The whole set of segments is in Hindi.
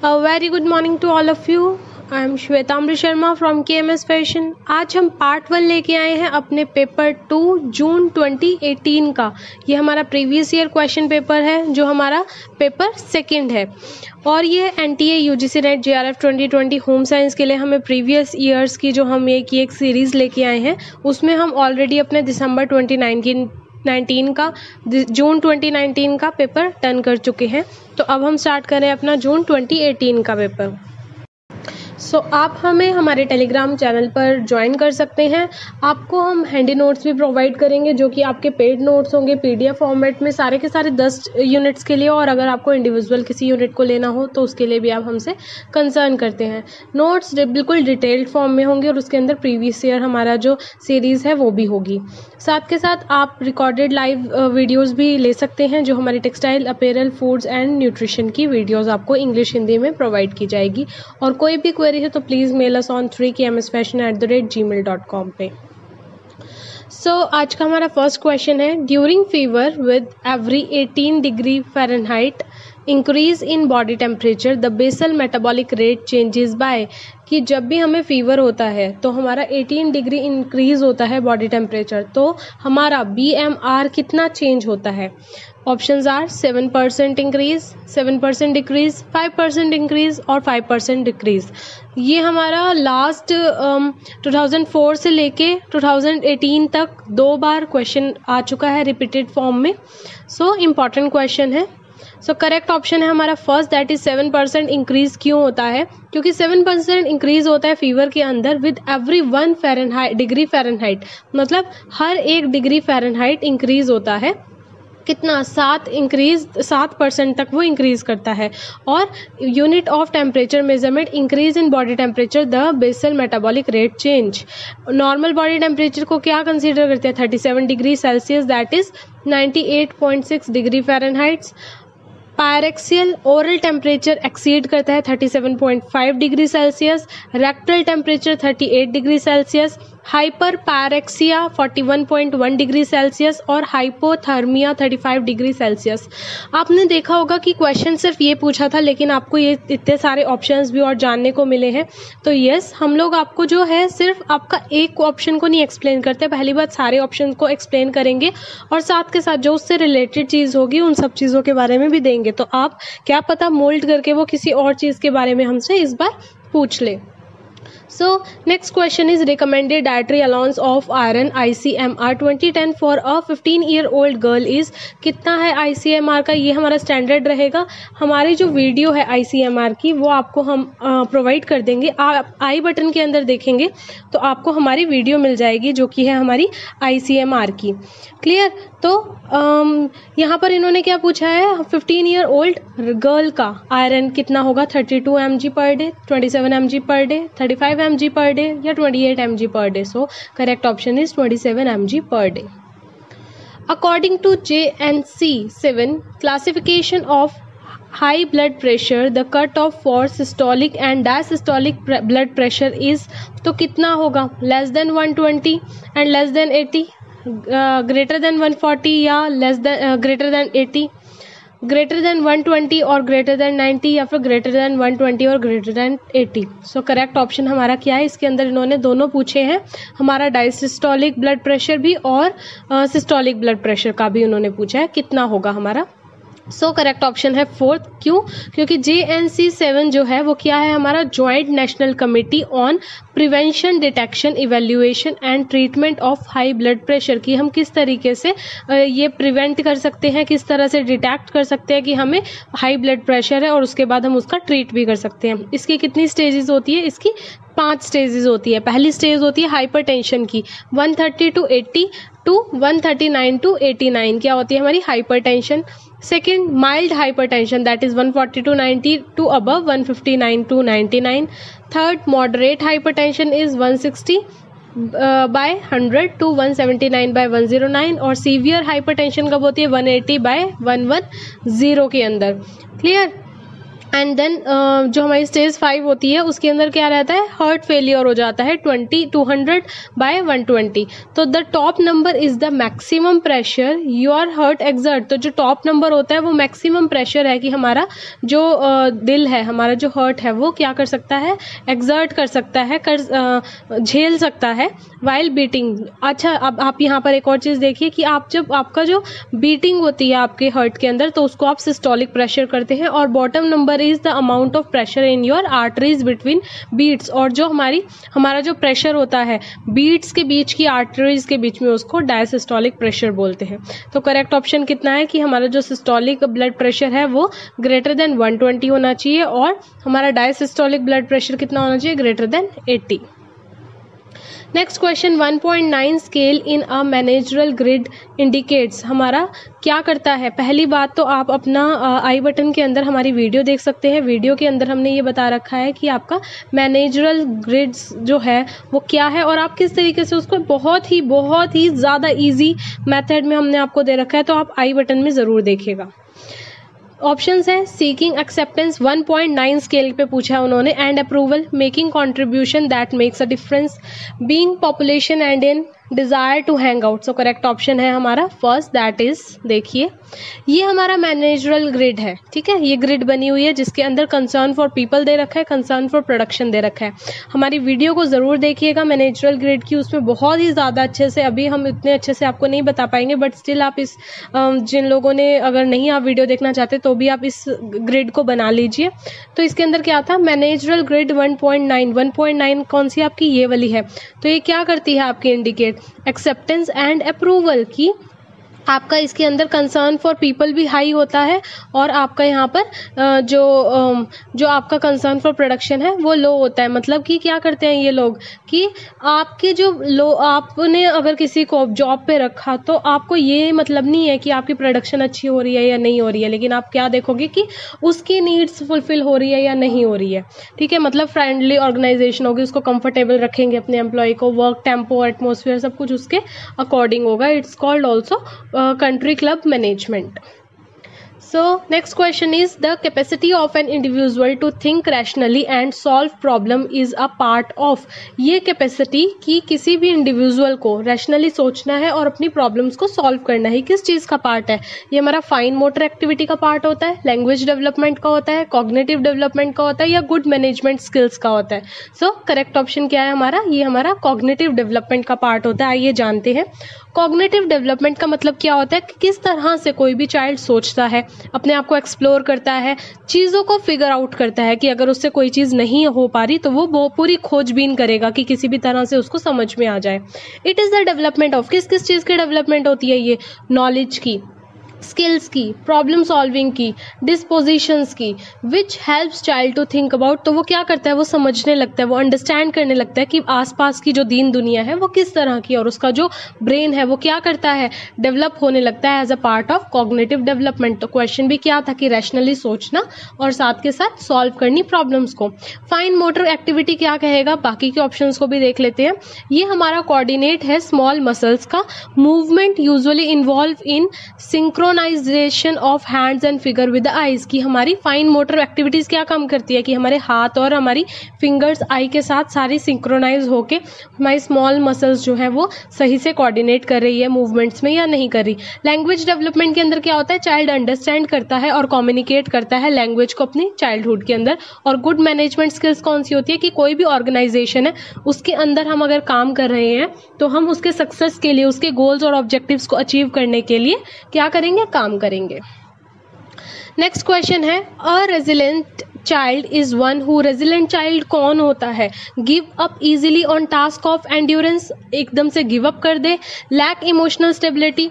A very good morning to all of you. I am Shwetamra Sharma from K M S fashion आज हम पार्ट वन लेके आए हैं अपने पेपर टू जून 2018 का। ये हमारा प्रीवियस ईयर क्वेश्चन पेपर है, जो हमारा पेपर सेकंड है। और ये N T A U G C NET J R F twenty twenty home science के लिए हमें प्रीवियस ईयर्स की जो हम एक एक सीरीज़ लेके आए हैं, उसमें हम ऑलरेडी अपने दिसंबर ट्वेंटी नाइनटीन नाइनटीन का जून 2019 का पेपर टर्न कर चुके हैं। तो अब हम स्टार्ट करें अपना जून 2018 का पेपर सो so, आप हमें हमारे टेलीग्राम चैनल पर ज्वाइन कर सकते हैं। आपको हम हैंडी नोट्स भी प्रोवाइड करेंगे जो कि आपके पेड नोट्स होंगे पीडीएफ फॉर्मेट में सारे के सारे दस यूनिट्स के लिए और अगर आपको इंडिविजुअल किसी यूनिट को लेना हो तो उसके लिए भी आप हमसे कंसर्न करते हैं। नोट्स बिल्कुल डिटेल्ड फॉर्म में होंगे और उसके अंदर प्रीवियस ईयर हमारा जो सीरीज़ है वो भी होगी। साथ के साथ आप रिकॉर्डेड लाइव वीडियोज़ भी ले सकते हैं, जो हमारी textile apparel foods and nutrition की वीडियोज़ आपको इंग्लिश हिंदी में प्रोवाइड की जाएगी। और कोई भी क्वेरी है तो please mail us on three K M S fashion at the rate Gmail dot com पर सो आज का हमारा फ़र्स्ट क्वेश्चन है during fever with every 18 degree Fahrenheit increase in body temperature the basal metabolic rate changes by कि जब भी हमें फीवर होता है तो हमारा 18 डिग्री इंक्रीज होता है बॉडी टेम्परेचर तो हमारा बी एम आर कितना चेंज होता है? Options are seven percent increase seven percent decrease five percent increase और फाइव परसेंट डिक्रीज ये हमारा लास्ट टू थाउज़ेंड फोर से लेके टू थाउज़ेंड एटीन तक दो बार क्वेश्चन आ चुका है रिपीटेड फॉर्म में. सो इंपॉर्टेंट क्वेश्चन है। सो करेक्ट ऑप्शन है हमारा first that is seven percent increase क्यों होता है? क्योंकि सेवन परसेंट इंक्रीज होता है फीवर के अंदर with every one Fahrenheit degree Fahrenheit मतलब हर एक डिग्री फेरनहाइट इंक्रीज होता है। कितना? सात इंक्रीज सात परसेंट तक वो इंक्रीज करता है। और unit of temperature measurement increase in body temperature the basal metabolic rate change normal body temperature को क्या कंसीडर करते हैं? Thirty seven degree Celsius that is ninety eight point six degree Fahrenheits pyrexial oral temperature exceed करता है 37.5 degree Celsius rectal temperature 38 degree Celsius hyperpyrexia 41.1 degree Celsius और हाइपोथर्मिया 35 डिग्री सेल्सियस। आपने देखा होगा कि क्वेश्चन सिर्फ़ ये पूछा था, लेकिन आपको ये इतने सारे ऑप्शंस भी और जानने को मिले हैं। तो यस हम लोग आपको जो है सिर्फ़ आपका एक ऑप्शन को नहीं एक्सप्लेन करते, पहली बात सारे ऑप्शन को एक्सप्लेन करेंगे और साथ के साथ जो उससे रिलेटेड चीज़ होगी, उन सब चीज़ों के बारे में भी देंगे। तो आप क्या पता मोल्ड करके वो किसी और चीज़ के बारे में हमसे इस बार पूछ ले। So next question is recommended dietary allowance of iron I C M R twenty ten for a fifteen year old girl is कितना है आई सी एम आर का? ये हमारा स्टैंडर्ड रहेगा। हमारी जो वीडियो है आई सी एम आर की, वो आपको हम प्रोवाइड कर देंगे। आप आई बटन के अंदर देखेंगे तो आपको हमारी वीडियो मिल जाएगी, जो कि है हमारी आई सी एम आर की। क्लियर तो यहाँ पर इन्होंने क्या पूछा है? 15 ईयर ओल्ड गर्ल का आयरन कितना होगा? 32 to M G per day 27 seven M G per day 35 five M G per day या 28 eight M G per day so correct option is 27 seven M G per day according to J N C seven classification of high blood pressure the cut off for systolic and diastolic blood pressure is तो कितना होगा? Less than 120 and less than 80 greater than 140 या less than greater than 80 greater than 120 और ग्रेटर देन 90 या फिर ग्रेटर देन 120 और greater than 80 so correct option हमारा क्या है? इसके अंदर इन्होंने दोनों पूछे हैं। हमारा डायसिस्टोलिक ब्लड प्रेशर भी और सिस्टोलिक ब्लड प्रेशर का भी उन्होंने पूछा है। कितना होगा हमारा? सो करेक्ट ऑप्शन है फोर्थ क्यों? क्योंकि जे एन सी सेवन जो है, वो क्या है हमारा joint national committee on prevention detection evaluation and treatment of high blood pressure की हम किस तरीके से ये प्रिवेंट कर सकते हैं, किस तरह से डिटेक्ट कर सकते हैं कि हमें हाई ब्लड प्रेशर है और उसके बाद हम उसका ट्रीट भी कर सकते हैं। इसकी कितनी स्टेजेस होती है? इसकी पाँच स्टेजेस होती है। पहली स्टेज होती है हाइपरटेंशन की। 130 टू 80 टू 139 टू 89 क्या होती है हमारी? Hypertension second mild hypertension that is 140 to 90 to above 159 to 99 third moderate hypertension is 160 by hundred to one seventy nine by one zero nine और सीवियर हाइपर टेंशन कब होती है? One eighty by one one zero के अंदर. क्लियर एंड देन uh, जो हमारी स्टेज फाइव होती है उसके अंदर क्या रहता है? हार्ट फेलियर हो जाता है twenty two hundred by one twenty तो the top number is the maximum pressure your heart exert तो जो टॉप नंबर होता है वो मैक्सिमम प्रेशर है कि हमारा जो uh, दिल है हमारा जो हार्ट है वो क्या कर सकता है? एग्जर्ट कर सकता है कर uh, झेल सकता है वाइल बीटिंग अच्छा अब आप यहाँ पर एक और चीज़ देखिए कि आप जब आपका जो बीटिंग होती है आपके हार्ट के अंदर तो उसको आप सिस्टोलिक प्रेशर करते हैं और bottom number is the amount of pressure in your arteries between beats और जो हमारी, हमारा जो प्रेशर होता है बीट्स के बीच की आर्टरीज के बीच में उसको डायसिस्टोलिक प्रेशर बोलते हैं। तो करेक्ट ऑप्शन कितना है कि हमारा जो सिस्टोलिक ब्लड प्रेशर है वो ग्रेटर देन 120 होना चाहिए और हमारा डायसिस्टोलिक ब्लड प्रेशर कितना होना चाहिए? Greater than 80 next question 1.9 scale in a managerial grid indicates हमारा क्या करता है? पहली बात तो आप अपना आई बटन के अंदर हमारी वीडियो देख सकते हैं। वीडियो के अंदर हमने ये बता रखा है कि आपका मैनेजरल ग्रिड्स जो है, वो क्या है और आप किस तरीके से उसको बहुत ही बहुत ही ज़्यादा ईजी मैथड में हमने आपको दे रखा है तो आप आई बटन में ज़रूर देखिएगा। ऑप्शंस है सीकिंग एक्सेप्टेंस 1.9 स्केल पे पूछा है उन्होंने and approval making contribution that makes a difference being population and in desire to hang out so correct option है हमारा. फ़र्स्ट दैट इज़ देखिए, ये हमारा मैनेजरल ग्रिड है, ठीक है? ये ग्रिड बनी हुई है जिसके अंदर कंसर्न फॉर पीपल दे रखा है कंसर्न फॉर प्रोडक्शन दे रखा है. हमारी वीडियो को ज़रूर देखिएगा मैनेजरल ग्रिड की. उसमें बहुत ही ज़्यादा अच्छे से, अभी हम इतने अच्छे से आपको नहीं बता पाएँगे बट स्टिल आप इस जिन लोगों ने अगर नहीं आप वीडियो देखना चाहते तो भी आप इस ग्रिड को बना लीजिए. तो इसके अंदर क्या था? मैनेजरल ग्रिड 1.9 1.9 कौन सी आपकी? ये वाली है. तो ये क्या करती है आपकी इंडिकेट एक्सेप्टेंस एंड अप्रूवल की आपका इसके अंदर कंसर्न फॉर पीपल भी हाई होता है और आपका यहाँ पर जो जो आपका कंसर्न फॉर प्रोडक्शन है, वो लो होता है। मतलब कि क्या करते हैं ये लोग कि आपके जो लो, आपने अगर किसी को जॉब पे रखा तो आपको ये मतलब नहीं है कि आपकी प्रोडक्शन अच्छी हो रही है या नहीं हो रही है, लेकिन आप क्या देखोगे कि उसकी नीड्स फुलफिल हो रही है या नहीं हो रही है। ठीक है मतलब फ्रेंडली ऑर्गेनाइजेशन होगी, उसको कंफर्टेबल रखेंगे अपने एम्प्लॉय को वर्क टेंपो एटमोसफियर सब कुछ उसके अकॉर्डिंग होगा। It's called also Uh, country club management so next question is the capacity of an individual to think rationally and solve problem is a part of ये कैपेसिटी कि किसी भी इंडिविजुअल को रैशनली सोचना है और अपनी प्रॉब्लम्स को सॉल्व करना है किस चीज़ का पार्ट है? ये हमारा फाइन मोटर एक्टिविटी का पार्ट होता है लैंग्वेज डेवलपमेंट का होता है कॉग्नेटिव डेवलपमेंट का होता है या गुड मैनेजमेंट स्किल्स का होता है? सो करेक्ट ऑप्शन क्या है हमारा? ये हमारा कॉग्नेटिव डेवलपमेंट का पार्ट होता है, आइए जानते हैं। कॉग्नेटिव डेवलपमेंट का मतलब क्या होता है कि किस तरह से कोई भी चाइल्ड सोचता है? अपने आप को एक्सप्लोर करता है, चीज़ों को फिगर आउट करता है कि अगर उससे कोई चीज़ नहीं हो पा रही तो वो पूरी खोजबीन करेगा कि किसी भी तरह से उसको समझ में आ जाए। It is the development of किस किस चीज़ की डेवलपमेंट होती है ये? नॉलेज की। स्किल्स की प्रॉब्लम सॉल्विंग की डिस्पोजिशंस की which helps child to think about तो वो क्या करता है? वो समझने लगता है, वो अंडरस्टैंड करने लगता है कि आसपास की जो दीन दुनिया है, वो किस तरह की और उसका जो ब्रेन है, वो क्या करता है? डेवलप होने लगता है as a part of cognitive development तो क्वेश्चन भी क्या था कि रैशनली सोचना और साथ के साथ सॉल्व करनी प्रॉब्लम्स को। फाइन मोटर एक्टिविटी क्या कहेगा? बाकी के ऑप्शन को भी देख लेते हैं। ये हमारा कोऑर्डिनेट है स्मॉल मसल्स का। Movement usually involve in synchro synchronization of hands and finger with eyes की हमारी फाइन मोटर एक्टिविटीज़ क्या काम करती है? कि हमारे हाथ और हमारी फिंगर्स आई के साथ सारी सिंक्रोनाइज होके हमारी स्मॉल मसल्स जो है वो सही से कोऑर्डिनेट कर रही है मूवमेंट्स में या नहीं कर रही। लैंग्वेज डेवलपमेंट के अंदर क्या होता है? चाइल्ड अंडरस्टैंड करता है और कम्युनिकेट करता है लैंग्वेज को अपनी चाइल्डहुड के अंदर। और गुड मैनेजमेंट स्किल्स कौन सी होती है? कि कोई भी ऑर्गेनाइजेशन है, उसके अंदर हम अगर काम कर रहे हैं तो हम उसके सक्सेस के लिए, उसके गोल्स और ऑब्जेक्टिव्स को अचीव करने के लिए क्या करेंगे? करेंगे काम करेंगे। नेक्स्ट क्वेश्चन है a resilient child is one who resilient child कौन होता है? Give up easily on task of endurance एकदम से गिव अप कर दे। लैक इमोशनल स्टेबिलिटी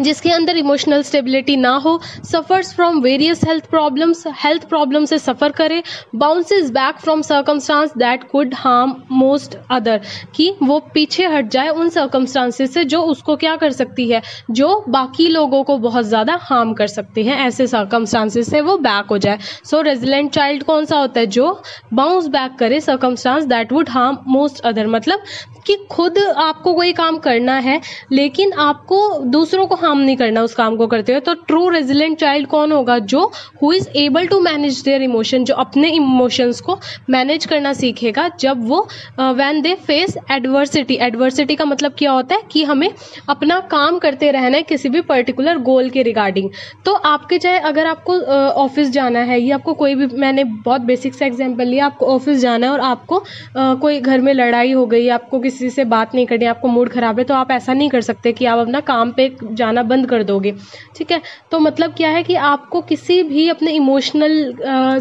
जिसके अंदर इमोशनल स्टेबिलिटी ना हो suffers from various health problems health problem से सफ़र करे bounces back from circumstances that could harm most other कि वो पीछे हट जाए उन सर्कमस्टांसिस से जो उसको क्या कर सकती है, जो बाकी लोगों को बहुत ज़्यादा हार्म कर सकती हैं, ऐसे सर्कमस्टांसिस से वो बैक हो जाए। सो रेजिलेंट चाइल्ड कौन सा होता है? जो बाउंस बैक करे circumstances that would harm most other मतलब कि खुद आपको कोई काम करना है, लेकिन आपको दूसरों को हार्म नहीं करना उस काम को करते हुए तो ट्रू रेजिलेंट चाइल्ड कौन होगा? जो who is able to manage their emotion जो अपने इमोशंस को मैनेज करना सीखेगा जब वो when they face adversity adversity का मतलब क्या होता है? कि हमें अपना काम करते रहना है किसी भी पर्टिकुलर गोल के रिगार्डिंग तो आपके चाहे अगर आपको ऑफ़िस uh, जाना है या आपको कोई भी मैंने बहुत बेसिक से एग्ज़ाम्पल लिया आपको ऑफ़िस जाना है और आपको uh, कोई घर में लड़ाई हो गई आपको किसी से बात नहीं करनी आपको मूड खराब है तो आप ऐसा नहीं कर सकते कि आप अपना काम पे जाना बंद कर दोगे। ठीक है? तो मतलब क्या है कि आपको किसी भी अपने इमोशनल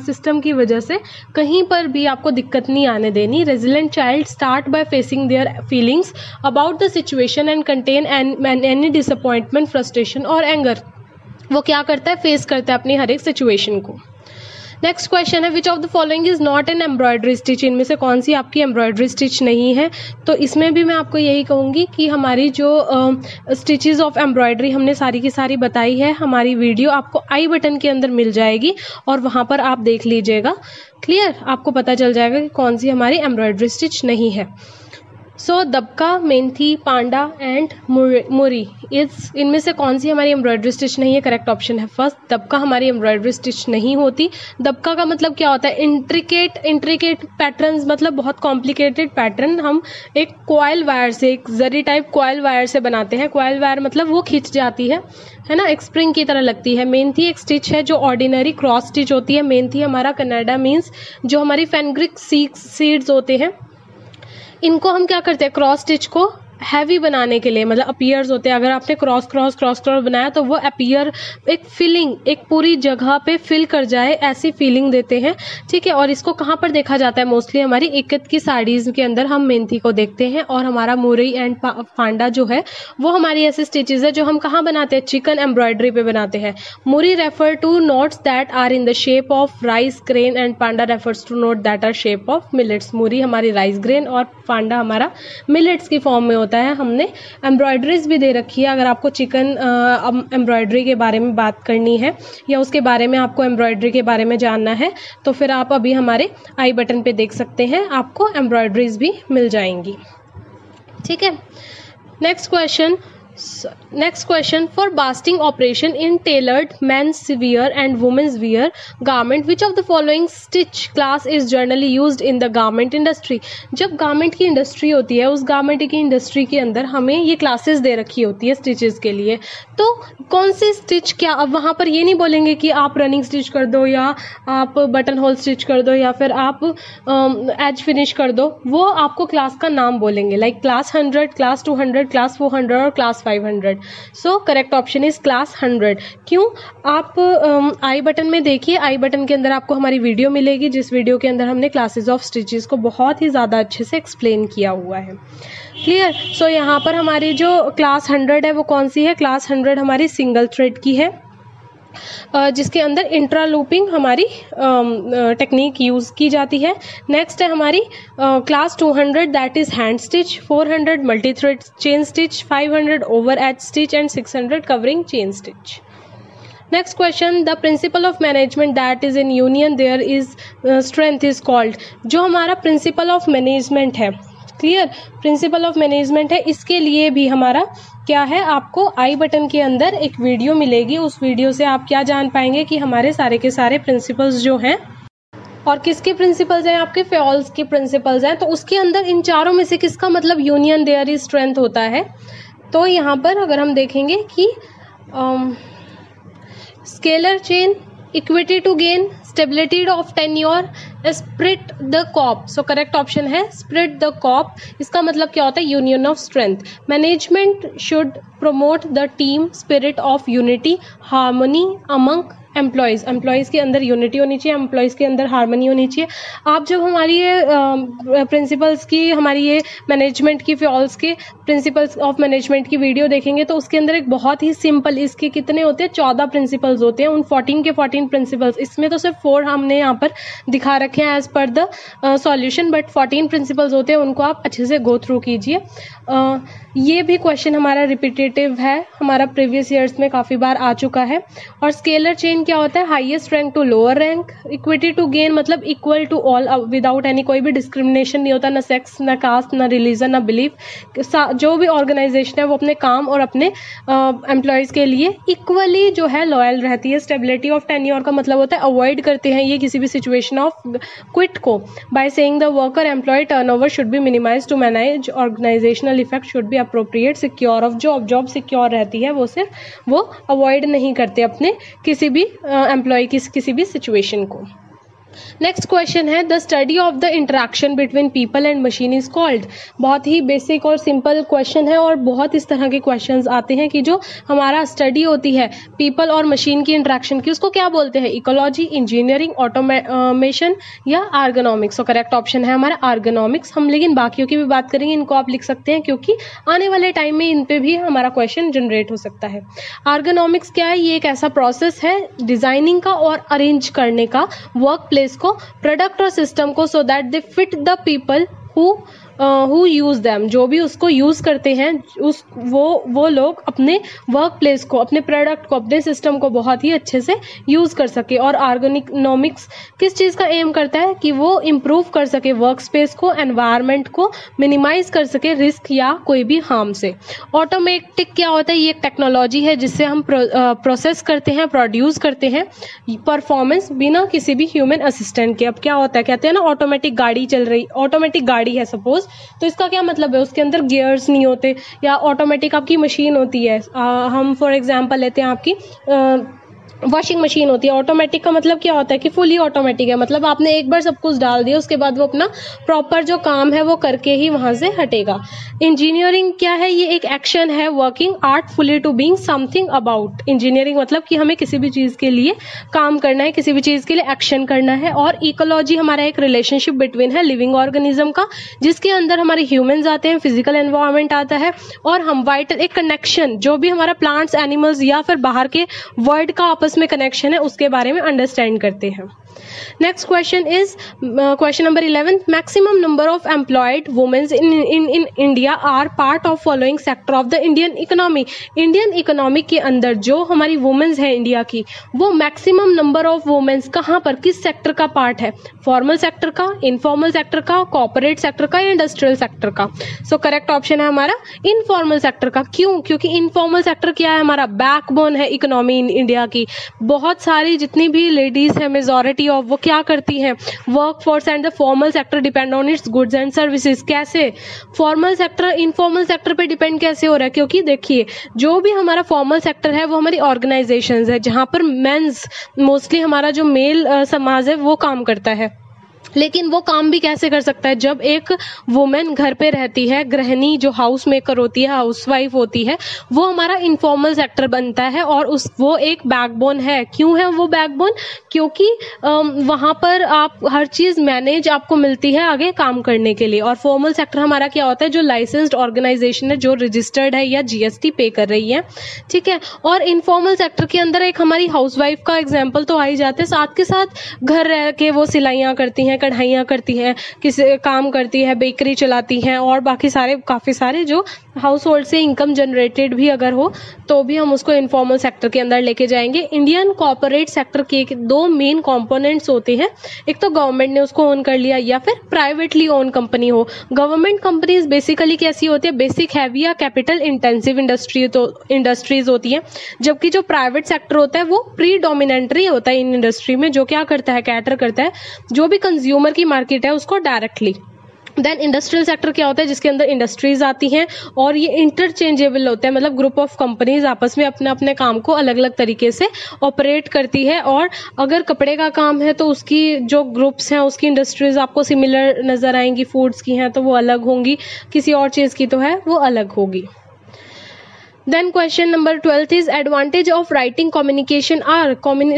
सिस्टम की वजह से कहीं पर भी आपको दिक्कत नहीं आने देनी। Resilient child start by facing their feelings about the situation and contain any disappointment frustration और एंगर वो क्या करता है? फेस करता है अपनी हर एक सिचुएशन को। नेक्स्ट क्वेश्चन है which of the following is not an embroidery stitch इनमें से कौन सी आपकी एम्ब्रॉयडरी स्टिच नहीं है? तो इसमें भी मैं आपको यही कहूँगी कि हमारी जो स्टिचेस ऑफ़ एम्ब्रॉयडरी हमने सारी की सारी बताई है, हमारी वीडियो आपको आई बटन के अंदर मिल जाएगी और वहाँ पर आप देख लीजिएगा। क्लियर आपको पता चल जाएगा कि कौन सी हमारी एम्ब्रॉयडरी स्टिच नहीं है। सो दबका मेंथी पांडा एंड मुरी इस इनमें से कौन सी हमारी एम्ब्रॉयडरी स्टिच नहीं है? करेक्ट ऑप्शन है फ़र्स्ट दबका हमारी एम्ब्रॉयडरी स्टिच नहीं होती। दबका का मतलब क्या होता है? इंट्रिकेट इंट्रिकेट पैटर्न मतलब बहुत कॉम्प्लिकेटेड पैटर्न हम एक क्वाइल वायर से, एक जरी टाइप क्वाइल वायर से बनाते हैं। क्वाइल वायर मतलब वो खींच जाती है है ना? एक स्प्रिंग की तरह लगती है। मेंथी एक स्टिच है जो ऑर्डिनरी क्रॉस स्टिच होती है। मेंथी हमारा कनाडा मीन्स जो हमारी फेनग्रिक सीड्स होते हैं। इनको हम क्या करते हैं? क्रॉस स्टिच को हैवी बनाने के लिए मतलब अपियर्स होते हैं। अगर आपने क्रॉस क्रॉस क्रॉस क्रॉस बनाया तो वो अपियर एक फीलिंग एक पूरी जगह पे फिल कर जाए, ऐसी फीलिंग देते हैं। ठीक है, और इसको कहाँ पर देखा जाता है? मोस्टली हमारी इक्कत की साड़ीज के अंदर हम मेहंदी को देखते हैं, और हमारा मुरई एंड पांडा जो है, वो हमारी ऐसी स्टिचेज है जो हम कहाँ बनाते हैं? चिकन एम्ब्रॉयडरी पे बनाते हैं। Muri refer to notes that are in the shape of rice grain and phanda refers to note that are shape of millets muri हमारी राइस ग्रेन और पांडा हमारा मिलेट्स की फॉर्म में होता है हमने। एम्ब्रॉयड्रीज भी दे रखी है। अगर आपको चिकन एम्ब्रॉयड्री के बारे में बात करनी है या उसके बारे में आपको एम्ब्रॉयड्री के बारे में जानना है तो फिर आप अभी हमारे आई बटन पे देख सकते हैं। आपको एम्ब्रॉयड्रीज भी मिल जाएँगी। ठीक है? Next question next question for basting operation in tailored men's wear and women's wear garment which of the following stitch class is generally use in the garment industry जब गारमेंट की इंडस्ट्री होती है उस गार्मेंट की इंडस्ट्री के अंदर हमें ये क्लासेस दे रखी होती है स्टिचेज के लिए। तो कौन सी स्टिच क्या अब वहाँ पर ये नहीं बोलेंगे कि आप रनिंग स्टिच कर दो या आप बटन होल स्टिच कर दो या फिर आप एज uh, फिनिश कर दो वो आपको क्लास का नाम बोलेंगे। Like class hundred class two hundred class four hundred और class five so correct option is class 100 क्यों? आप आई uh, बटन में देखिए आई बटन के अंदर आपको हमारी वीडियो मिलेगी जिस वीडियो के अंदर हमने क्लासेज ऑफ़ स्टिचेस को बहुत ही ज़्यादा अच्छे से एक्सप्लेन किया हुआ है। क्लियर सो so, यहाँ पर हमारी जो क्लास 100 है वो कौन सी है? क्लास 100 हमारी सिंगल थ्रेड की है। जिसके अंदर इंट्रा लूपिंग हमारी टेक्निक यूज़ की जाती है। नेक्स्ट है हमारी class 200 that is hand stitch 400 multi thread chain stitch 500 over edge stitch and 600 covering chain stitch next question the principle of management that is in union there is strength is called जो हमारा प्रिंसिपल ऑफ़ मैनेजमेंट है क्लियर प्रिंसिपल ऑफ़ मैनेजमेंट है, इसके लिए भी हमारा क्या है, आपको आई बटन के अंदर एक वीडियो मिलेगी। उस वीडियो से आप क्या जान पाएँगे कि हमारे सारे के सारे प्रिंसिपल्स जो हैं और किसके प्रिंसिपल्स हैं, आपके फ्योल्स के प्रिंसिपल्स हैं तो उसके अंदर इन चारों में से किसका मतलब यूनियन देयर इज़ स्ट्रेंथ होता है? तो यहाँ पर अगर हम देखेंगे कि scalar chain equity to gain stability of ten tenure esprit de corps so correct option है स्प्रिट द कॉप इसका मतलब क्या होता है? Union of strength management should promote the team spirit of unity harmony among employees employees के अंदर यूनिटी होनी चाहिए एम्प्लॉयज़ के अंदर हारमोनी होनी चाहिए। आप जब हमारी ये प्रिंसिपल्स की, हमारी ये मैनेजमेंट की फ्यॉल्स के प्रिंसिपल्स ऑफ़ मैनेजमेंट की वीडियो देखेंगे तो उसके अंदर एक बहुत ही सिंपल इसके कितने होते हैं? चौदह प्रिंसिपल्स होते हैं। उन फोर्टीन के फोर्टीन प्रिंसिपल्स इसमें तो सिर्फ़ फोर हमने यहाँ पर दिखा रखे हैं as per the solution but fourteen principles होते हैं, उनको आप अच्छे से गो थ्रू कीजिए। ये भी क्वेश्चन हमारा रिपीटेटिव है। हमारा प्रीवियस ईयर्स में काफ़ी बार आ चुका है। और स्केलर चेन गेन क्या होता है? Highest rank to lower rank equity to gain मतलब equal to all without any कोई भी डिस्क्रिमिनेशन नहीं होता ना सेक्स ना कास्ट ना रिलीजन ना बिलीफ जो भी ऑर्गेनाइजेशन है वो अपने काम और अपने एम्प्लॉयज़ uh, के लिए इक्वली जो है लॉयल रहती है. स्टेबिलिटी ऑफ़ टेन्योर का मतलब होता है अवॉइड करते हैं ये किसी भी सिचुएशन ऑफ़ क्विट को. By saying the worker employ turnover should be minimize to manage organizational effect should be appropriate secure of job job secure रहती है वो सिर्फ़ वो अवॉइड नहीं करते अपने किसी भी एम्प्लॉय की किसी भी सिचुएशन को। नेक्स्ट क्वेश्चन है the study of the interaction between people and machine is called बहुत ही बेसिक और सिंपल क्वेश्चन है और बहुत इस तरह के क्वेश्चंस आते हैं कि जो हमारा स्टडी होती है पीपल और मशीन की इंटरेक्शन की, उसको क्या बोलते हैं? इकोलॉजी इंजीनियरिंग ऑटोमेशन या आर्गोनॉमिक्स तो करेक्ट ऑप्शन है हमारा आर्गोनॉमिक्स हम लेकिन बाकियों की भी बात करेंगे, इनको आप लिख सकते हैं, क्योंकि आने वाले टाइम में इन पे भी हमारा क्वेश्चन जनरेट हो सकता है। आर्गोनॉमिक्स क्या है? ये एक ऐसा प्रोसेस है डिज़ाइनिंग का और अरेंज करने का वर्क प्लेस को प्रोडक्ट और सिस्टम को so that they fit the people who who use them जो भी उसको यूज़ करते हैं, उस, वो वो लोग अपने वर्क प्लेस को, अपने प्रोडक्ट को, अपने सिस्टम को बहुत ही अच्छे से यूज़ कर सके और ऑर्गेनिकनॉमिक्स किस चीज़ का एम करता है कि वो इम्प्रूव कर सके वर्क स्पेस को एनवायरमेंट को मिनिमाइज कर सके रिस्क या कोई भी हार्म से। ऑटोमेटिक क्या होता है? ये एक टेक्नोलॉजी है जिससे हम प्रोसेस करते हैं प्रोड्यूस करते हैं परफॉर्मेंस बिना किसी भी ह्यूमन असिस्टेंट के। अब क्या होता है? कहते हैं ना ऑटोमेटिक गाड़ी चल रही ऑटोमेटिक गाड़ी है सपोज़ तो इसका क्या मतलब है? उसके अंदर गियर्स नहीं होते या ऑटोमेटिक आपकी मशीन होती है। आ, हम फॉर एग्जांपल लेते हैं आपकी आ, वॉशिंग मशीन होती है ऑटोमेटिक का मतलब क्या होता है कि फुली ऑटोमेटिक है। मतलब आपने एक बार सब कुछ डाल दिया, उसके बाद वो अपना प्रॉपर जो काम है वो करके ही वहाँ से हटेगा। इंजीनियरिंग क्या है? ये एक एक्शन है working art fully to being something about engineering मतलब कि हमें किसी भी चीज़ के लिए काम करना है, किसी भी चीज़ के लिए एक्शन करना है और इकोलॉजी हमारा एक रिलेशनशिप बिटवीन है लिविंग ऑर्गेनिज्म का, जिसके अंदर हमारे ह्यूमन्स आते हैं फ़िज़िकल एनवायरमेंट आता है और हम वाइटल एक कनेक्शन जो भी हमारा प्लांट्स एनिमल्स या फिर बाहर के वर्ल्ड का आपस में कनेक्शन है उसके बारे में अंडरस्टैंड करते हैं। Next question is question number eleven maximum number of employed womens in in India are part of following sector of the Indian economy Indian economy के अंदर जो हमारी वुमेन्स है इंडिया की, वो मैक्सिमम नंबर ऑफ़ वुमेन्स कहाँ पर, किस सेक्टर का पार्ट है? फॉर्मल सेक्टर का इनफॉर्मल सेक्टर का कॉपोरेट सेक्टर का, या इंडस्ट्रियल सेक्टर का? सो करेक्ट ऑप्शन है हमारा इनफॉर्मल सेक्टर का. क्यों? क्योंकि इनफॉर्मल सेक्टर क्या है? हमारा बैकबोन है इकोनॉमी इन इंडिया की. बहुत सारी जितनी भी लेडीज़ है मेजोरिटी ऑफ़ वो क्या करती हैं? Work force and the formal sector depend on its goods and services कैसे? फॉर्मल सेक्टर इनफॉर्मल सेक्टर पे डिपेंड कैसे हो रहा है? क्योंकि देखिए, जो भी हमारा फॉर्मल सेक्टर है, वो हमारी ऑर्गेनाइजेशन है, जहाँ पर मेन्स मोस्टली हमारा जो मेल समाज है, वो काम करता है। लेकिन वो काम भी कैसे कर सकता है? जब एक वुमेन घर पे रहती है, गृहिणी जो हाउस मेकर होती है हाउस वाइफ होती है, वो हमारा इनफॉर्मल सेक्टर बनता है और उस, वो एक बैकबोन है। क्यों है वो बैकबोन क्योंकि वहाँ पर आप, हर चीज़ मैनेज आपको मिलती है आगे काम करने के लिए। और फॉर्मल सेक्टर हमारा क्या होता है? जो लाइसेंस्ड ऑर्गेनाइजेशन है, जो रजिस्टर्ड है या जीएसटी पे कर रही है। ठीक है? और इनफॉर्मल सेक्टर के अंदर एक हमारी हाउस वाइफ का एग्ज़ाम्पल तो आ ही जाते हैं। साथ के साथ घर रह के वो सिलाइयाँ करती हैं कढ़ाइयाँ करती हैं, किसी काम करती है बेकरी चलाती हैं और बाकी सारे, काफ़ी सारे जो हाउस होल्ड से इनकम जनरेटेड भी अगर हो तो भी हम उसको इनफॉर्मल सेक्टर के अंदर लेके जाएँगे। इंडियन कॉपोरेट सेक्टर के दो मेन कंपोनेंट्स होते हैं। एक तो गवर्नमेंट ने उसको ओन कर लिया या फिर प्राइवेटली ओन कंपनी हो। गवर्नमेंट कंपनीज़ बेसिकली कैसी होती है? बेसिक हैवी या कैपिटल इंटेंसिव इंडस्ट्री तो इंडस्ट्रीज़ होती है। जबकि जो प्राइवेट सेक्टर होता है, वो प्री होता है इन इंडस्ट्री में, जो क्या करता है कैटर करता है। जो भी कंज्यूमर की मार्केट है, उसको डायरेक्टली देन इंडस्ट्रियल सेक्टर क्या होता है, जिसके अंदर इंडस्ट्रीज़ आती हैं और ये इंटरचेंजेबल होते हैं मतलब ग्रुप ऑफ़ कंपनीज़ आपस में अपने अपने काम को अलग अलग तरीके से ऑपरेट करती है और अगर कपड़े का काम है तो उसकी जो ग्रुप्स हैं, उसकी इंडस्ट्रीज़ आपको सिमिलर नज़र आएँगी फूड्स की हैं तो वो अलग होंगी, किसी और चीज़ की तो है, वो अलग होगी. Then question number twelfth is advantage of writing communication are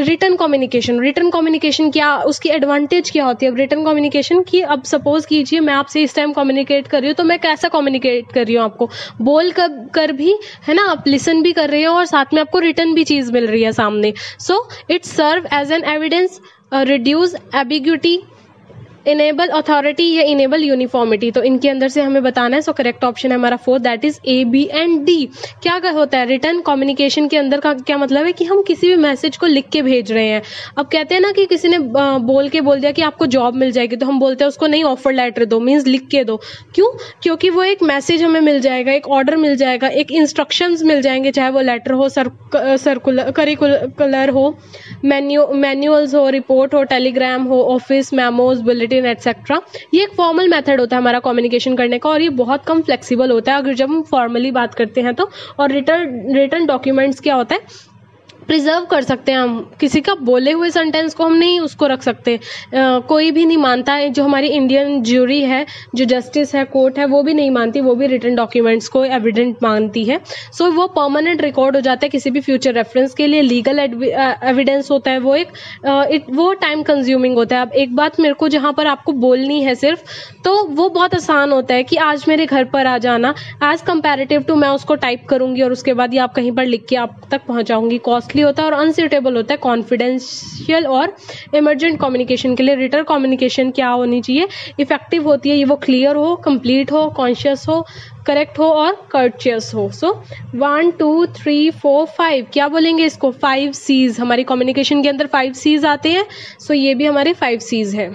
return communication return communication क्या, उसकी एडवांटेज क्या होती है? अब रिटर्न कम्युनिकेशन की अब सपोज़ कीजिए मैं आपसे इस टाइम कम्युनिकेट कर रही हूँ तो मैं कैसा कम्युनिकेट कर रही हूँ आपको? बोल कर कर भी, है ना? आप लिसन भी कर रहे हो और साथ में आपको रिटर्न भी चीज़ मिल रही है सामने। So it serve as an evidence reduce ambiguity enable authority या इनेबल यूनिफॉर्मिटी तो इनके अंदर से हमें बताना है सो करेक्ट ऑप्शन है हमारा fourth that is A B and D क्या होता है रिटर्न कम्युनिकेशन के अंदर का क्या मतलब है कि हम किसी भी मैसेज को लिख के भेज रहे हैं? अब कहते हैं ना कि किसी ने बोल के बोल दिया कि आपको जॉब मिल जाएगी तो हम बोलते हैं उसको नहीं ऑफ़र लेटर दो मीन्स लिख के दो। क्यों? क्योंकि वो एक मैसेज हमें मिल जाएगा एक ऑर्डर मिल जाएगा एक इंस्ट्रक्शन मिल जाएँगे चाहे वो लेटर हो सर, सर्कुलर करिकुलर हो मेन्यू मैन्यूअल्स हो रिपोर्ट हो टेलीग्राम हो ऑफ़िस मेमोज बुलेटिन एटसेट्रा ये एक फॉर्मल मेथड होता है हमारा कम्युनिकेशन करने का और ये बहुत कम फ्लेक्सिबल होता है। अगर जब हम फॉर्मली बात करते हैं तो और रिटर्न रिटर्न डॉक्यूमेंट्स क्या होता है? प्रिजर्व कर सकते हैं हम। किसी का बोले हुए सेंटेंस को हम नहीं उसको रख सकते। आ, कोई भी नहीं मानता है। जो हमारी इंडियन ज्यूरी है जो जस्टिस है कोर्ट है वो भी नहीं मानती वो भी रिटर्न डॉक्यूमेंट्स को एविडेंट मानती है। सो so, वो परमानेंट रिकॉर्ड हो जाता है किसी भी फ्यूचर रेफरेंस के लिए। लीगल एविडेंस होता है वो एक इट वो टाइम कंज्यूमिंग होता है। अब एक बात मेरे को जहाँ पर आपको बोलनी है सिर्फ़ तो वो बहुत आसान होता है कि आज मेरे घर पर आ जाना। एज कंपेरेटिव टू मैं उसको टाइप करूँगी और उसके बाद ये आप कहीं पर लिख के आप तक पहुंचाऊँगी। कॉस्टली कॉस्टली होता है और अनसूटेबल होता है कॉन्फिडेंशियल और इमरजेंट कम्युनिकेशन के लिए रिटर्न कम्युनिकेशन क्या होनी चाहिए? इफ़ेक्टिव होती है ये वो क्लियर हो कंप्लीट हो कॉन्शियस हो करेक्ट हो और कर्चियस हो। So one two three four five क्या बोलेंगे इसको? फाइव सीज हमारी कम्युनिकेशन के अंदर फाइव सीज आते हैं सो so ये भी हमारे फाइव सीज है।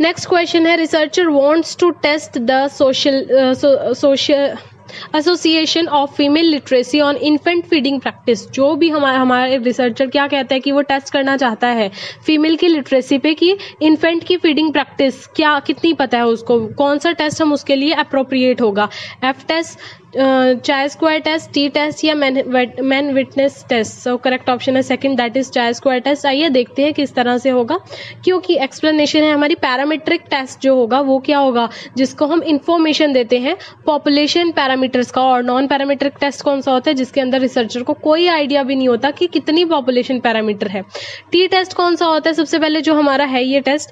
नेक्स्ट क्वेश्चन है researcher wants to test the social social association of female literacy on infant feeding practice जो भी हमारे हमारे रिसर्चर क्या कहते हैं कि वो टेस्ट करना चाहता है फीमेल की लिटरेसी पे कि इन्फेंट की फीडिंग प्रैक्टिस क्या, कितनी पता है उसको, कौन सा टेस्ट हम उसके लिए अप्रोप्रिएट होगा? F test chi square test T test या Mann Whitney test so correct option है second that is chi square test आइए देखते हैं किस तरह से होगा। क्योंकि एक्सप्लेनेशन है, हमारी पैरामीट्रिक टेस्ट जो होगा, वो क्या होगा? जिसको हम इंफॉर्मेशन देते हैं पॉपुलेशन पैरामीटर्स का और नॉन पैरामीट्रिक टेस्ट कौन सा होता है, जिसके अंदर रिसर्चर को कोई आइडिया भी नहीं होता कि कितनी पॉपुलेशन पैरामीटर है। टी टेस्ट कौन सा होता है? सबसे पहले जो हमारा है ये टेस्ट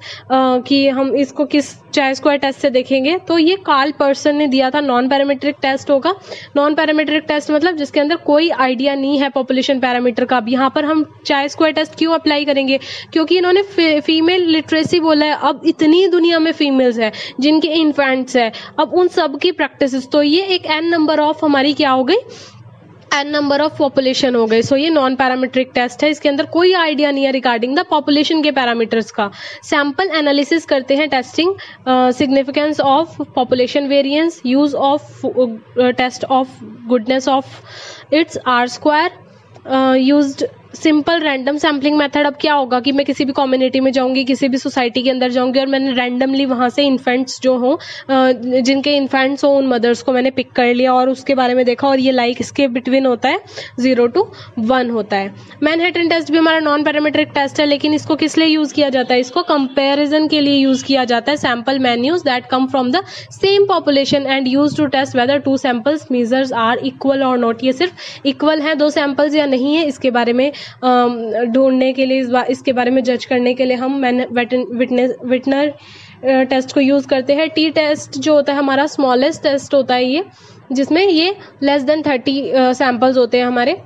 कि हम इसको किस चाय स्क्वायर टेस्ट से देखेंगे। तो ये कार्ल पर्सन ने दिया था नॉन पैरामीट्रिक टेस्ट होगा। नॉन पैरामीट्रिक टेस्ट मतलब जिसके अंदर कोई आइडिया नहीं है पॉपुलेशन पैरामीटर का अब यहाँ पर हम चाय स्क्वायर टेस्ट क्यों अप्लाई करेंगे? क्योंकि इन्होंने फीमेल लिटरेसी बोला है। अब इतनी दुनिया में फीमेल्स है, जिनके इन्फेंट्स है। अब उन सब की प्रैक्टिस तो ये एक एन नंबर ऑफ़ हमारी क्या हो गई? एन नंबर ऑफ़ पॉपुलेशन हो गए। सो ये नॉन पैरामीट्रिक टेस्ट है। इसके अंदर कोई आइडिया नहीं है रिगार्डिंग द पॉपुलेशन के पैरामीटर्स का। सैंपल एनालिसिस करते हैं testing significance of population variance use of test of goodness of its R square used simple random sampling method अब क्या होगा कि मैं किसी भी कम्युनिटी में जाऊँगी, किसी भी सोसाइटी के अंदर जाऊँगी और मैंने रैंडमली वहाँ से इन्फेंट्स जो हो जिनके इन्फेंट्स हो, उन मदर्स को मैंने पिक कर लिया और उसके बारे में देखा और ये लाइक इसके बिटवीन होता है ज़ीरो टू वन होता है। मैनहेटन टेस्ट भी हमारा नॉन पैरामीट्रिक टेस्ट है, लेकिन इसको किस लिए यूज़ किया जाता है? इसको कंपेरिजन के लिए यूज़ किया जाता है sample मैन्यूज that come from the same population and use to test whether two samples measures are equal और नॉट ये सिर्फ़ इक्वल है, दो सैम्पल्स या नहीं है, इसके बारे में ढूँढने के लिए इस बा, इसके बारे में जज करने के लिए हम विटनेस विटनर टेस्ट को यूज़ करते हैं। टी टेस्ट जो होता है हमारा स्मॉलेस्ट टेस्ट होता है ये जिसमें ये लेस देन थर्टी सैम्पल्स होते हैं हमारे।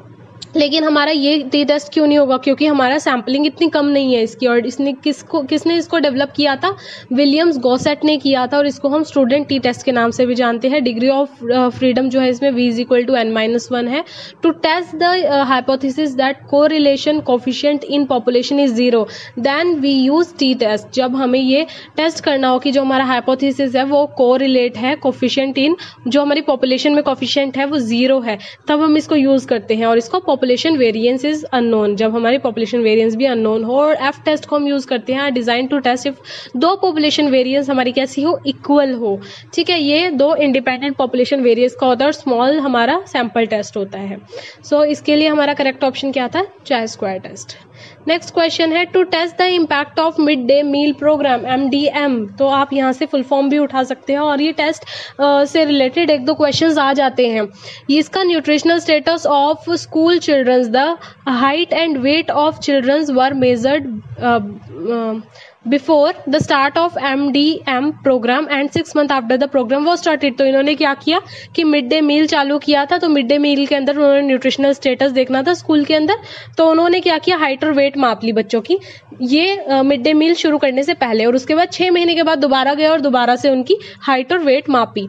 लेकिन हमारा ये टेस्ट क्यों नहीं होगा? क्योंकि हमारा सैम्पलिंग इतनी कम नहीं है इसकी और इसने किसको, किसने इसको डेवलप किया था? विलियम्स गोसेट ने किया था और इसको हम स्टूडेंट टी टेस्ट के नाम से भी जानते हैं। डिग्री ऑफ़ फ्रीडम जो है इसमें V is equal to N minus one है। To test the hypothesis that correlation coefficient in population is zero then we use T test जब हमें ये टेस्ट करना हो कि जो हमारा हाइपोथिस है, वो को रिलेट है कोफिशियंट इन जो हमारी पॉपुलेशन में कोफिशियंट है, वो ज़ीरो है, तब हम इसको यूज़ करते हैं और इसको पॉपुलेशन वेरियंस इज़ अननोन जब हमारी पॉपुलेशन वेरियंस भी अननोन हो और एफ़ टेस्ट को हम यूज़ करते हैं डिज़ाइन टू टेस्ट इफ़ दो पॉपुलेशन वेरियंस हमारी कैसी हो इक्वल हो। ठीक है ये दो इंडिपेंडेंट पॉपुलेशन वेरियंस का होता है और स्मॉल हमारा सैंपल टेस्ट होता है। सो so, इसके लिए हमारा करेक्ट ऑप्शन क्या था? Chi square test next question है to test the impact of mid day meal program M D M तो आप यहाँ से फुल फॉर्म भी उठा सकते हैं और ये टेस्ट uh, से रिलेटेड एक दो क्वेश्चन आ जाते हैं। इसका nutritional status of school childrens the height and weight of childrens were measured before the start of M D M program and six month after the program वो स्टार्टेड तो इन्होंने क्या किया कि मिड डे मील चालू किया था। तो मिड डे मील के अंदर उन्होंने न्यूट्रिशनल स्टेटस देखना था स्कूल के अंदर। तो उन्होंने क्या किया? हाइट और वेट माप ली बच्चों की। ये मिड डे मील शुरू करने से पहले और उसके बाद छः महीने के बाद दोबारा गया और दोबारा से उनकी हाइट और वेट मापी।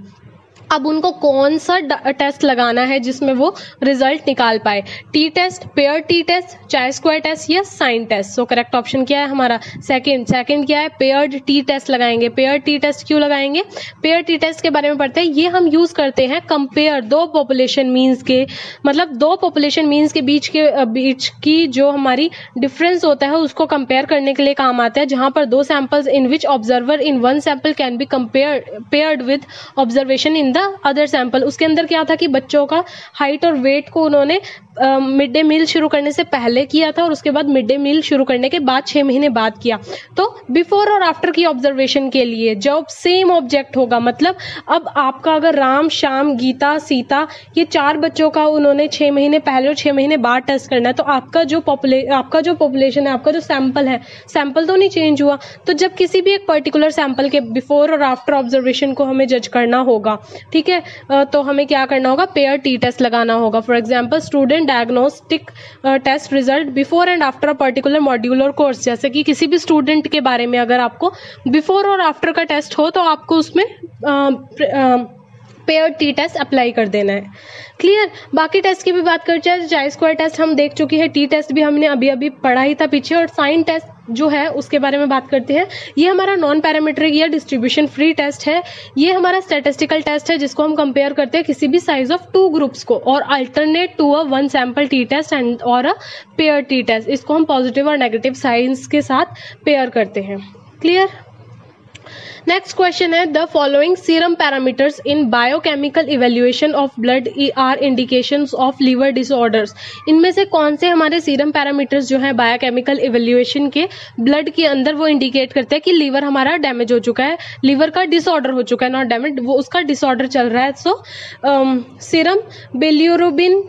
अब उनको कौन सा टेस्ट लगाना है जिसमें वो रिज़ल्ट निकाल पाए? T test pair T test chi square test या sign test so correct option क्या है हमारा? सेकंड सेकंड क्या है? पेयर्ड टी टेस्ट लगाएँगे। पेयर टी टेस्ट क्यों लगाएँगे? पेयर टी टेस्ट के बारे में पढ़ते हैं। ये हम यूज़ करते हैं कंपेयर दो पॉपुलेशन मीन्स के मतलब दो पॉपुलेशन मीन्स के बीच के बीच की जो हमारी डिफरेंस होता है, उसको कंपेयर करने के लिए काम आता है, जहाँ पर दो samples in which observer in one sample can be compare paired with observation in the other sample उसके अंदर क्या था कि बच्चों का हाइट और वेट को उन्होंने मिड डे मील शुरू करने से पहले किया था और उसके बाद मिड डे मील शुरू करने के बाद छह महीने बाद किया। तो बिफोर और आफ्टर की ऑब्जर्वेशन के लिए, जब सेम ऑब्जेक्ट होगा मतलब अब आपका अगर राम, श्याम, गीता, सीता, ये चार बच्चों का उन्होंने छह महीने पहले और छह महीने बाद टेस्ट करना है तो आपका जो पॉपुले आपका जो पॉपुलेशन है, आपका जो सैंपल है सैंपल तो नहीं चेंज हुआ। तो जब किसी भी एक पर्टिकुलर सैंपल के बिफोर और आफ्टर ऑब्जर्वेशन को हमें जज करना होगा ठीक है? तो हमें क्या करना होगा? पेयर टी टेस्ट लगाना होगा। For example student diagnostic test result before and after a particular module और कोर्स जैसे कि किसी भी स्टूडेंट के बारे में अगर आपको बिफोर और आफ्टर का टेस्ट हो तो आपको उसमें पेयर टी टेस्ट अप्लाई कर देना है। क्लियर बाकी टेस्ट की भी बात कर चाहे चाहे स्क्वायर टेस्ट हम देख चुके हैं। टी टेस्ट भी हमने अभी अभी पढ़ा ही था पीछे और साइन टेस्ट जो है, उसके बारे में बात करते हैं। ये हमारा नॉन पैरामीट्रिक या डिस्ट्रीब्यूशन फ्री टेस्ट है। ये हमारा स्टेटिस्टिकल टेस्ट है, जिसको हम कंपेयर करते हैं किसी भी साइज़ ऑफ़ टू ग्रुप्स को, और alternate to a one sample T test and और अ पेयर टी टेस्ट इसको हम पॉजिटिव और नेगेटिव साइंस के साथ पेयर करते हैं। क्लियर नेक्स्ट क्वेश्चन है the following serum parameters in biochemical evaluation of blood are indication of liver disorders इनमें से कौन से हमारे सीरम पैरामीटर्स जो है बायोकेमिकल इवेल्युएशन के ब्लड के अंदर वो इंडिकेट करते हैं कि लीवर हमारा डैमेज हो चुका है लीवर का डिसऑर्डर हो चुका है नॉट डैमेज वो उसका डिसऑर्डर चल रहा है. सो सीरम बेल्यूरोबिन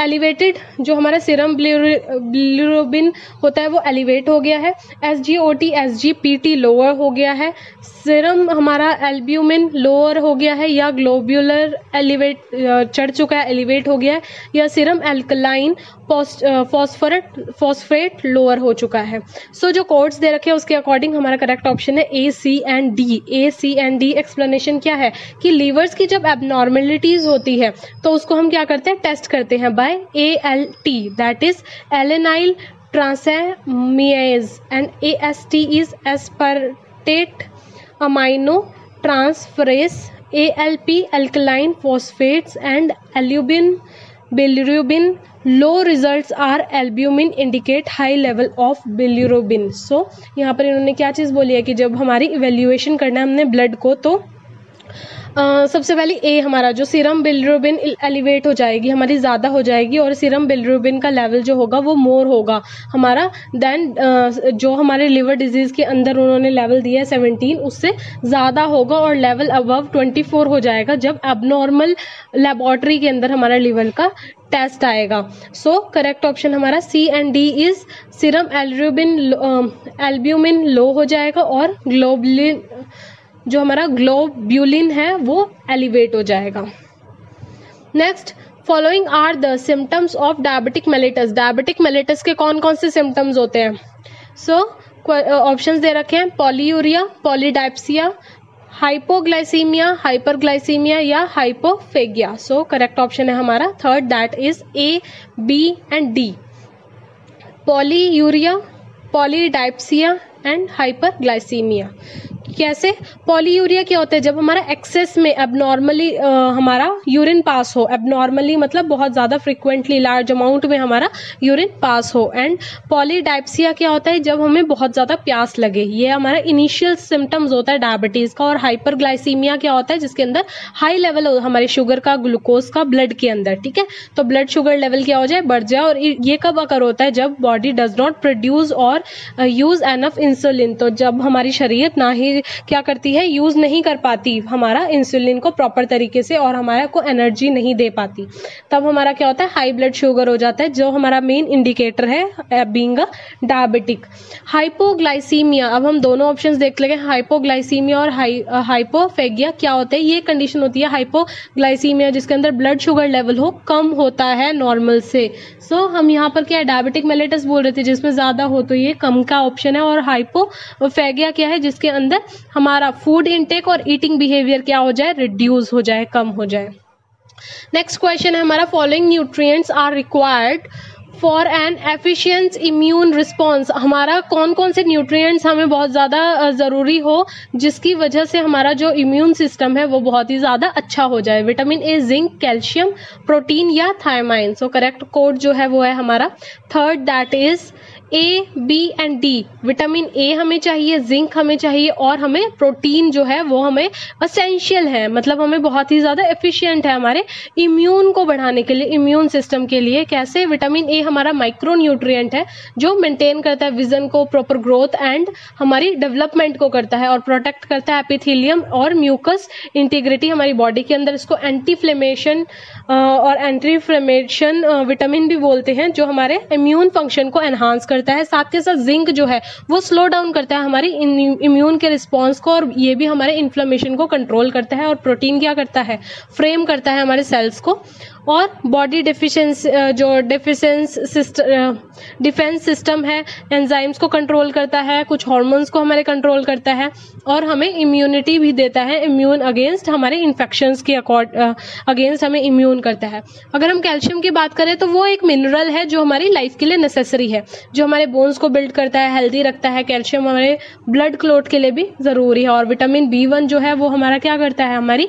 एलिवेटेड जो हमारा सीरम ब्लूरोबिन होता है वो एलिवेट हो गया है। S G O T S G P T lower हो गया है। सीरम हमारा एल्ब्यूमिन लोअर हो गया है या ग्लोब्यूलर एलिवेट चढ़ चुका है एलिवेट हो गया है। या serum alkaline phosphorate phosphate lower हो चुका है। सो so, जो कोड्स दे रखे हैं उसके अकॉर्डिंग हमारा करेक्ट ऑप्शन है A C and D A C and D explanation क्या है? कि लीवर्स की जब एबनॉर्मेलिटीज होती है तो उसको हम क्या करते हैं? टेस्ट करते हैं। By A L T that is alanyl transaminase and A S T is aspartate amino transferase A L P alkaline phosphates and albumin bilirubin. Low results are albumin indicate high level of bilirubin. So, यहाँ पर इन्होंने क्या चीज़ बोली है कि जब हमारी इवेल्युएशन करना है हमने ब्लड को तो सबसे पहले ए हमारा, जो सीरम बिलरुबिन एलिवेट हो जाएगी, हमारी ज़्यादा हो जाएगी और सीरम बिलरुबिन का लेवल जो होगा वो मोर होगा हमारा। देन जो हमारे लिवर डिज़ीज़ के अंदर उन्होंने लेवल दिया है सेवनटीन उससे ज़्यादा होगा और लेवल अबव ट्वेंटी फोर हो जाएगा जब एबनॉर्मल लेबॉर्ट्री के अंदर हमारा लिवर का टेस्ट आएगा। सो करेक्ट ऑप्शन हमारा C and D is serum albumin albumin low हो जाएगा और ग्लोबलिन जो हमारा ग्लोब्यूलिन है, वो एलिवेट हो जाएगा। Next following are the symptoms of diabetic mellitus diabetic mellitus के कौन कौन से सिम्टम्स होते हैं? सो ऑप्शन दे रखे हैं पॉलीयूरिया पॉलीडाइप्सिया हाइपोग्लाइसीमिया हाइपरग्लाइसीमिया या हाइपोफेगिया सो करेक्ट ऑप्शन है हमारा। Third that is A B and D polyuria polydipsia and hyperglycaemia कैसे? पॉलीयूरिया क्या होता है? जब हमारा एक्सेस में अब नॉर्मली हमारा यूरिन पास हो अब नॉर्मली मतलब बहुत ज़्यादा फ्रिक्वेंटली लार्ज अमाउंट में हमारा यूरिन पास हो। एंड पॉलीडाइप्सिया क्या होता है? जब हमें बहुत ज़्यादा प्यास लगे। ये हमारा इनिशियल सिम्टम्स होता है डायबिटीज़ का। और हाइपरग्लाइसीमिया क्या होता है? जिसके अंदर हाई लेवल हमारे शुगर का ग्लूकोज का ब्लड के अंदर, ठीक है? तो ब्लड शुगर लेवल क्या हो जाए? बढ़ जाए। और ये कब अकर होता है? जब बॉडी डज नॉट प्रोड्यूस और यूज़ एनफ इंसुलिन तो जब हमारी शरीर ना ही क्या करती है? यूज़ नहीं कर पाती हमारा इंसुलिन को प्रॉपर तरीके से और हमारा को एनर्जी नहीं दे पाती। तब हमारा क्या होता है? हाई ब्लड शुगर हो जाता है जो हमारा मेन इंडिकेटर है बींग डायबिटिक हाइपोग्लाइसीमिया अब हम दोनों ऑप्शन देख लेंगे। हाइपोग्लाइसीमिया और हाई हाइपोफेगिया क्या होता है? ये कंडीशन होती है हाइपोग्लाइसीमिया जिसके अंदर ब्लड शुगर लेवल हो कम होता है नॉर्मल से। सो so, हम यहाँ पर क्या है? डायबिटिक मेलेटस बोल रहे थे जिसमें ज़्यादा हो तो ये कम का ऑप्शन है। और हाइपोफेगिया क्या है? जिसके अंदर हमारा फ़ूड इनटेक और ईटिंग बिहेवियर क्या हो जाए? रिड्यूस हो जाए, कम हो जाए। नेक्स्ट क्वेश्चन है हमारा following nutrients are required for an efficient immune response हमारा कौन कौन से न्यूट्रिएंट्स हमें बहुत ज़्यादा ज़रूरी हो, जिसकी वजह से हमारा जो इम्यून सिस्टम है, वो बहुत ही ज़्यादा अच्छा हो जाए? Vitamin A zinc calcium protein या थायमाइन सो करेक्ट कोड जो है, वो है हमारा third that is A B and D vitamin A हमें चाहिए जिंक हमें चाहिए और हमें प्रोटीन जो है वो हमें असेंशियल है। मतलब हमें बहुत ही ज़्यादा एफिशिएंट है हमारे इम्यून को बढ़ाने के लिए इम्यून सिस्टम के लिए। कैसे? विटामिन ए हमारा माइक्रो न्यूट्रिएंट है, जो मेंटेन करता है विजन को प्रॉपर ग्रोथ एंड हमारी डेवलपमेंट को करता है और प्रोटेक्ट करता है एपिथीलियम और म्यूकस इंटीग्रिटी हमारी बॉडी के अंदर। इसको एंटी फ्लेमेशन और एंटी फ्लेमेशन विटामिन भी बोलते हैं, जो हमारे इम्यून फ़ंक्शन को एनहांस करता है। साथ के साथ जिंक जो है, वो स्लो डाउन करता है हमारी इम्यून के रिस्पॉन्स को, और ये भी हमारे इन्फ्लेमेशन को कंट्रोल करता है। और प्रोटीन क्या करता है? फ्रेम करता है हमारे सेल्स को। और बॉडी डिफिशेंस जो डिफिशेंस डिफेंस सिस्टम है एंजाइम्स को कंट्रोल करता है, कुछ हॉर्मोन्स को हमारे कंट्रोल करता है और हमें इम्यूनिटी भी देता है इम्यून अगेंस्ट हमारे इन्फेक्शंस के अकॉर्ड अगेंस्ट हमें इम्यून करता है। अगर हम कैल्शियम की बात करें तो वो एक मिनरल है जो हमारी लाइफ के लिए नेसेसरी है, जो हमारे बोन्स को बिल्ड करता है हेल्दी रखता है कैल्शियम हमारे ब्लड क्लोट के लिए भी ज़रूरी है और विटामिन बी वन जो है वो हमारा क्या करता है, हमारी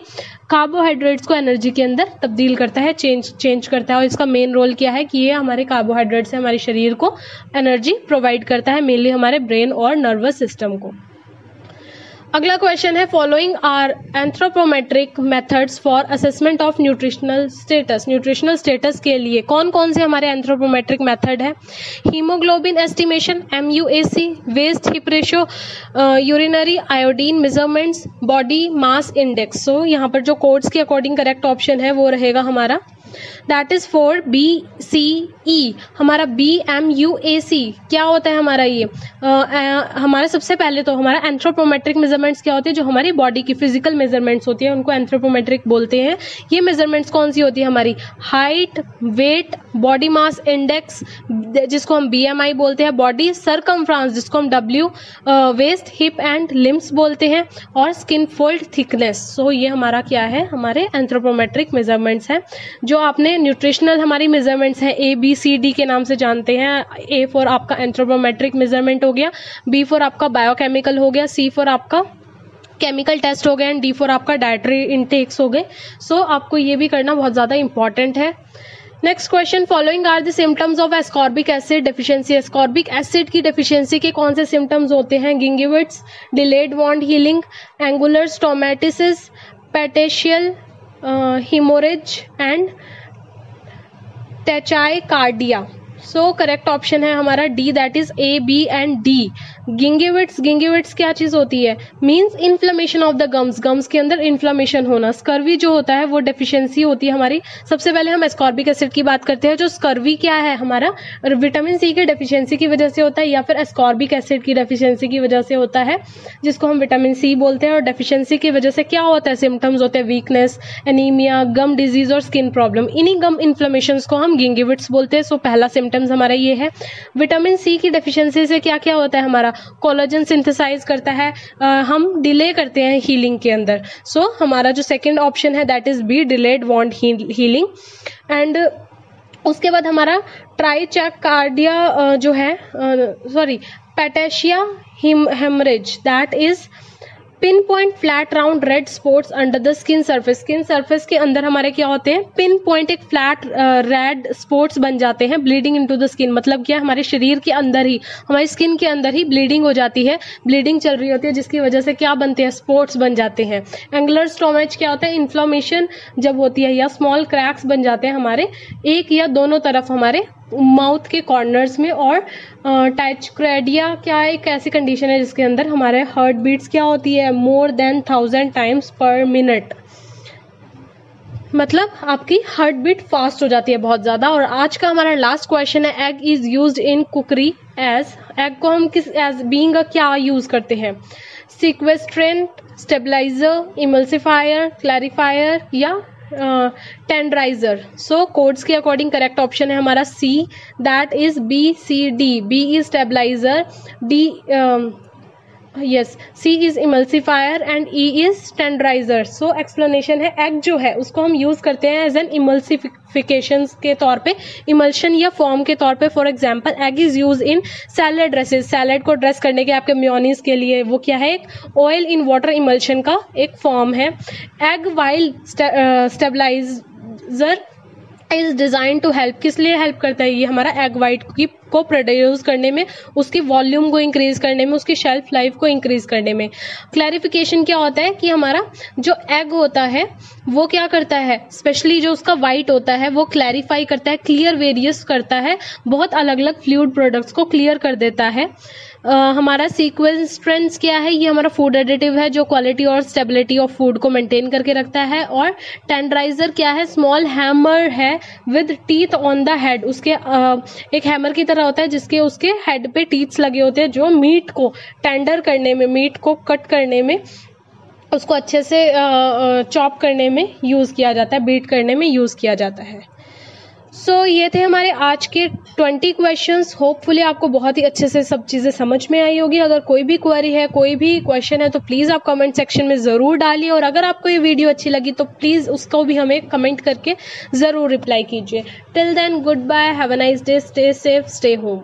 कार्बोहाइड्रेट्स को एनर्जी के अंदर तब्दील करता है चेंज चेंज करता है और इसका मेन रोल क्या है कि ये हमारे कार्बोहाइड्रेट्स से हमारे शरीर को एनर्जी प्रोवाइड करता है मेनली हमारे ब्रेन और नर्वस सिस्टम को। अगला क्वेश्चन है following are anthropometric methods for assessment of nutritional status nutritional status के लिए कौन कौन से हमारे एंथ्रोपोमेट्रिक मेथड है? Haemoglobin estimation M U A C waist hip ratio urinary iodine measurements body mass index so यहाँ पर जो कोड्स के अकॉर्डिंग करेक्ट ऑप्शन है, वो रहेगा हमारा that is four B C E हमारा B M U A C क्या होता है हमारा ये? हमारा सबसे पहले तो हमारा एंथ्रोपोमेट्रिक मेजरमेंट्स क्या होते हैं? जो हमारी बॉडी की फ़िज़िकल मेजरमेंट्स होती है, उनको एंथ्रोपोमेट्रिक बोलते हैं। ये मेजरमेंट्स कौन सी होती है? हमारी height weight body mass index जिसको हम बी एम आई बोलते हैं बॉडी सरकमफ्रांस जिसको हम W waist hip and limbs बोलते हैं, और स्किन फोल्ड थिकनेस सो ये हमारा क्या है? हमारे एंथ्रोपोमेट्रिक मेजरमेंट्स हैं, जो आपने न्यूट्रिशनल हमारी मेजरमेंट्स हैं ए बी सी डी के नाम से जानते हैं। ए फॉर आपका एंथ्रोपोमेट्रिक मेज़रमेंट हो गया बी फॉर आपका बायोकेमिकल हो गया सी फॉर आपका केमिकल टेस्ट हो गए एंड डी फॉर आपका डायट्री इंटेक्स हो गए। सो so, आपको ये भी करना बहुत ज़्यादा इंपॉर्टेंट है। Next question following are the symptoms of ascorbic acid deficiency ascorbic acid की डिफिशियंसी के कौन से सिम्टम्स होते हैं? Gingivitis delayed wound healing angular stomatitis petechial haemorrhage and cardia so correct option है हमारा D that is A B and D gingivitis gingivitis क्या चीज़ होती है? Means inflammation of the gums gums के अंदर इन्फ्लेमेशन होना. स्कर्वी जो होता है, वो डेफिशिएंसी होती है हमारी. सबसे पहले हम एस्कॉर्बिक एसिड की बात करते हैं, जो स्कर्वी क्या है हमारा? विटामिन सी की डेफिशिएंसी की वजह से होता है या फिर एस्कॉर्बिक एसिड की डेफिशिएंसी की वजह से होता है, जिसको हम विटामिन सी बोलते हैं और डेफिशिएंसी की वजह से क्या होता है? सिम्टम्स होते हैं वीकनेस एनीमिया गम डिज़ीज़ और स्किन प्रॉब्लम इन्हीं गम इन्फ्लेमेशन को हम गिंगेविट्स बोलते हैं. सो पहला सिम्टम्स हमारा ये है। विटामिन सी की डेफिशिएंसी से क्या क्या होता है हमारा? कोलाजन सिंथेसाइज करता है। आ, हम डिले करते हैं हीलिंग के अंदर। सो so, हमारा जो सेकेंड ऑप्शन है that is B delayed wound healing and उसके बाद हमारा ट्राईचैक कार्डिया जो है sorry petechial haemorrhage that is pin point flat round red spots under the skin surface skin surface के अंदर हमारे क्या होते हैं? पिन पॉइंट एक फ्लैट रेड स्पॉट्स बन जाते हैं ब्लीडिंग इनटू द स्किन मतलब क्या? हमारे शरीर के अंदर ही, हमारी स्किन के अंदर ही ब्लीडिंग हो जाती है। ब्लीडिंग चल रही होती है, जिसकी वजह से क्या बनते हैं? स्पॉट्स बन जाते हैं। एंगुलर स्टोमेज क्या होता है? इन्फ्लामेशन जब होती है या स्मॉल क्रैक्स बन जाते हैं हमारे, एक या दोनों तरफ़ हमारे माउथ के कॉर्नर्स में और टाइचक्रेडिया क्या एक ऐसी कंडीशन है जिसके अंदर हमारे हार्ट बीट्स क्या होती है? More than thousand times per minute मतलब आपकी हार्ट बीट फास्ट हो जाती है बहुत ज़्यादा और आज का हमारा लास्ट क्वेश्चन है egg is use in cookery as egg को हम किस एज बींग क्या यूज़ करते हैं? सिक्वेस्ट्रेंट स्टेबलाइजर इमल्सिफायर क्लैरिफायर या टेंडराइजर। सो कोड्स के अकॉर्डिंग करेक्ट ऑप्शन है हमारा C that is B C D B is stabiliser D yes C is emulsifier and E is tenderiser so explanation है एग जो है, उसको हम यूज़ करते हैं एज एन इमल्सिफिकेशन के तौर पे इमल्शन या फॉर्म के तौर पे. For example egg is use in salad dresses salad को ड्रेस करने के आपके म्योनीस के लिए वो क्या है? एक ऑयल इन वाटर इमल्शन का एक फॉर्म है. Egg while stabiliser is design to help किस लिए हेल्प करता है? ये हमारा एग वाइट की को प्रोड्यूस करने में उसकी वॉल्यूम को इंक्रीज करने में उसकी शेल्फ लाइफ को इंक्रीज करने में। क्लैरिफिकेशन क्या होता है कि हमारा जो एग होता है वो क्या करता है? स्पेशली जो उसका वाइट होता है वो क्लैरिफाई करता है क्लियर वेरियस करता है बहुत अलग अलग फ्लूड प्रोडक्ट्स को क्लियर कर देता है। Uh, हमारा सीक्वेंस ट्रेंड्स क्या है? ये हमारा फ़ूड एडिटिव है जो क्वालिटी और स्टेबिलिटी ऑफ़ फ़ूड को मेंटेन करके रखता है। और टेंडराइजर क्या है? स्मॉल हैमर है with teeth on the head उसके uh, एक हैमर की तरह होता है जिसके उसके हेड पे टीथ्स लगे होते हैं जो मीट को टेंडर करने में मीट को कट करने में, उसको अच्छे से चॉप करने में यूज़ किया जाता है बीट करने में यूज़ किया जाता है। सो so, ये थे हमारे आज के ट्वेंटी क्वेश्चंस होपफुली आपको बहुत ही अच्छे से सब चीज़ें समझ में आई होगी। अगर कोई भी क्वेरी है कोई भी क्वेश्चन है तो प्लीज़ आप कमेंट सेक्शन में ज़रूर डालिए। और अगर आपको ये वीडियो अच्छी लगी तो प्लीज़ उसको भी हमें कमेंट करके ज़रूर रिप्लाई कीजिए। Till then goodbye have a nice day stay safe stay home